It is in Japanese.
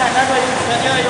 さんなどいう人には